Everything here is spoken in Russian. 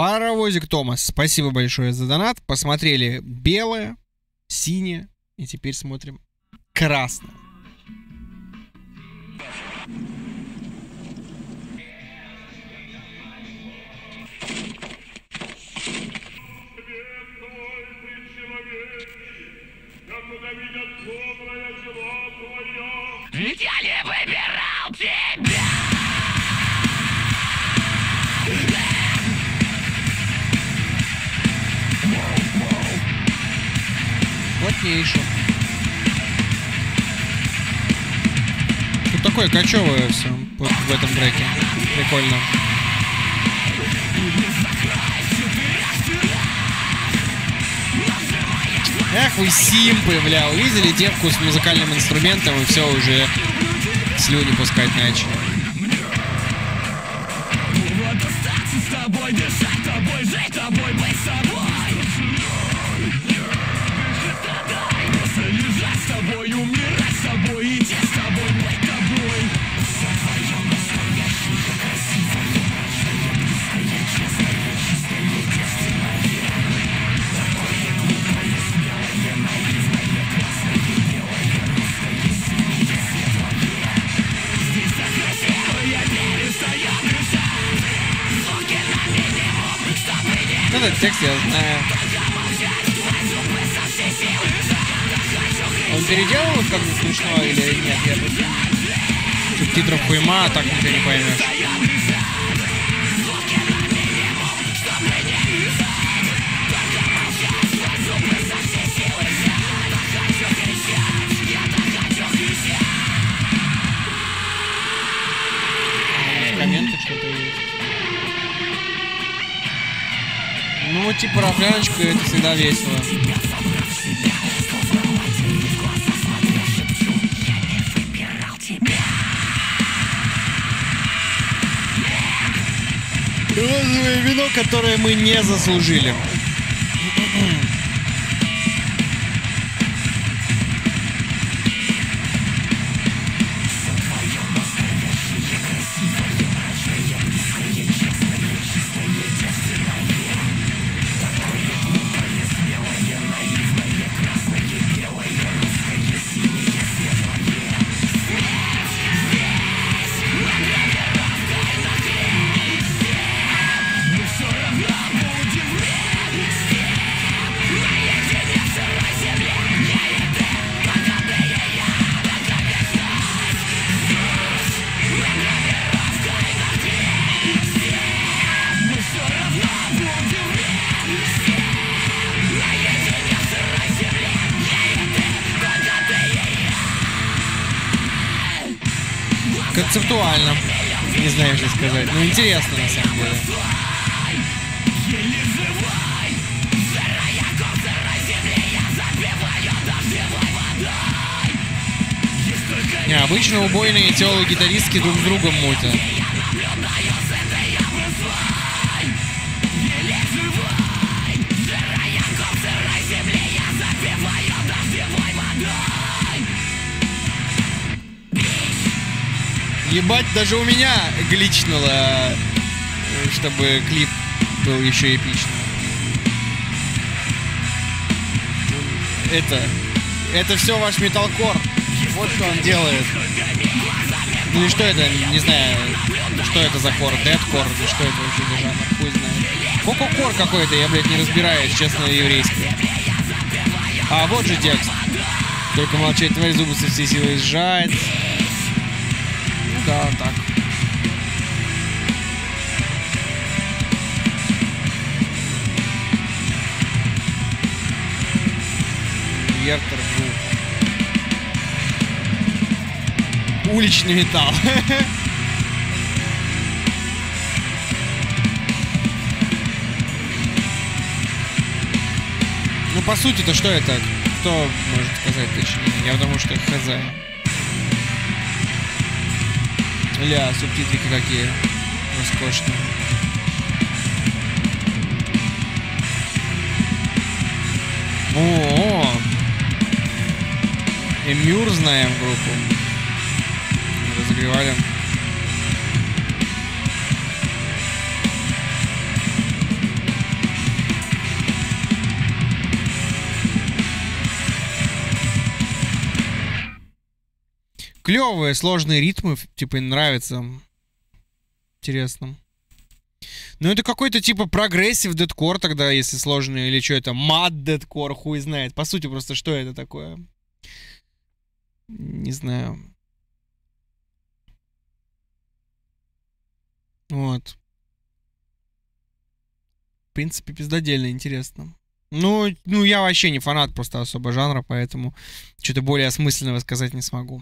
Паровозик Томас, спасибо большое за донат. Посмотрели белое, синее, и теперь смотрим красное. Я не Плотнейшее. Тут такое кочевое все вот в этом треке. Прикольно. Эх, вы симпы, бля, увидели девку с музыкальным инструментом и все уже слюни пускать начали. Тобой, дышать тобой, жить тобой, быть Этот текст я знаю. Он переделал как-то смешно или нет? Я. Субтитров хуйма, а так ничего не поймешь. Ну, типа, рафляночка, это всегда весело. Розовое вино, которое мы не заслужили. Концептуально. Не знаю, что сказать. Ну, интересно, на самом деле. Не, обычно убойные тело гитаристки друг с другом мутят. Ебать, даже у меня гличнуло, э, чтобы клип был еще эпичным. Это, это все ваш металкор. Вот что он делает. Ну и что это, не знаю, что это за кор, дедкор, или что это вообще за жанр, хуй знает. Коко-кор какой-то, я, блядь, не разбираюсь, честно, еврейский. А, вот же текст. Только молчать тварь зубы со всей силой сжать. Да, так. Invertor Group. Уличный металл. Ну, по сути-то, что это? Кто может сказать точнее? Я потому что хз. Ля, субтитрики какие роскошные. О, Эмюр знаем группу. Разогревали. Клевые, сложные ритмы, типа, нравится. Интересно. Ну, это какой-то типа progressive deathcore тогда, если сложный, или что это, math deathcore, хуй знает. По сути, просто что это такое? Не знаю. Вот. В принципе, пиздодельно интересно. Ну, ну, я вообще не фанат просто особо жанра, поэтому что-то более осмысленного сказать не смогу.